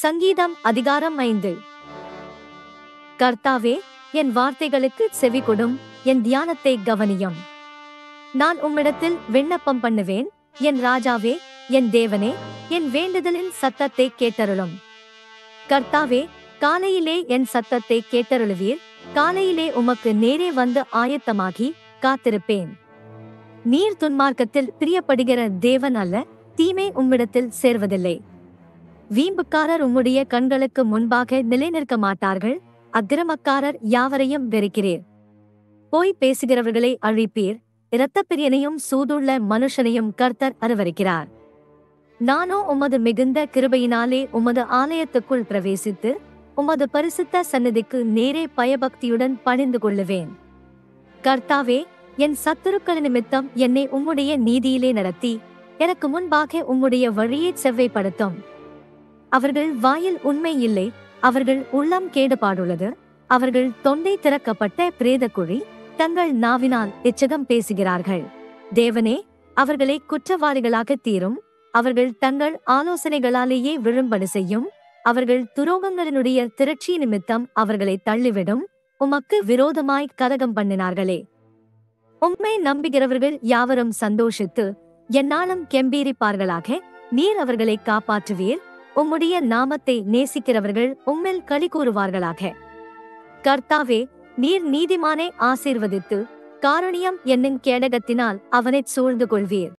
சங்கீதம் அதிகாரம் ஐந்து. கர்த்தாவே என் வார்த்தைகளுக்கு செவிகொடும் என் தியானத்தை கவனியம். நான் உம்மிடத்தில் விண்ணப்பம் பண்ணுவேன் என் ராஜாவே என் தேவனே என் வேண்டுதலின் சத்தத்தை கேட்டருளும். கர்த்தாவே காலையிலே என் சத்தத்தை கேட்டருளுவீர் காலையிலே உமக்கு நேரே வந்து ஆயத்தமாகி காத்திருப்பேன். நீர் துன்மார்க்கத்தில் பிரியப்படுகிற தேவன் அல்ல தீமை உம்மிடத்தில் சேர்வதில்லை. வீம்புக்காரர் உம்முடைய கண்களுக்கு முன்பாக நிலைநிற்க மாட்டார்கள். அக்கிரமக்காரர் யாவரையும் வெறுக்கிறீர். போய் பேசுகிறவர்களை அழிப்பீர். இரத்தப்பிரியனையும் சூதுள்ள மனுஷனையும் கர்த்தர் அருவருக்கிறார். நானோ உமது மிகுந்த கிருபையினாலே உமது ஆலயத்துக்குள் பிரவேசித்து உமது பரிசுத்த சன்னதிக்கு நேரே பயபக்தியுடன் பணிந்து கொள்ளுவேன். கர்த்தாவே என் சத்துருக்கள் நிமித்தம் என்னை உம்முடைய நீதியிலே நடத்தி எனக்கு முன்பாக உம்முடைய வழியை செவ்வைப்படுத்தும். அவர்கள் வாயில் உண்மை இல்லை. அவர்கள் உள்ளம் கேடுபாடுள்ளது. அவர்கள் தொண்டை திறக்கப்பட்ட பிரேத குழி தங்கள் நாவினால் எச்சகம் பேசுகிறார்கள். தேவனே அவர்களை குற்றவாளிகளாக தீரும். அவர்கள் தங்கள் ஆலோசனைகளாலேயே விழும்படு செய்யும். அவர்கள் துரோகங்களினுடைய திரட்சி நிமித்தம் அவர்களை தள்ளிவிடும். உமக்கு விரோதமாய் கதகம் பண்ணினார்களே. உண்மை நம்புகிறவர்கள் யாவரும் சந்தோஷித்து என்னாலும் கெம்பீரிப்பார்களாக? நீர் அவர்களை காப்பாற்றுவீர். உம்முடைய நாமத்தை நேசிக்கிறவர்கள் உம்மில் களி கூறுவார்களாக. கர்த்தாவே நீர் நீதிமானை ஆசீர்வதித்து காரணியம் என்னும் கேடகத்தினால் அவனைச் சூழ்ந்து கொள்வீர்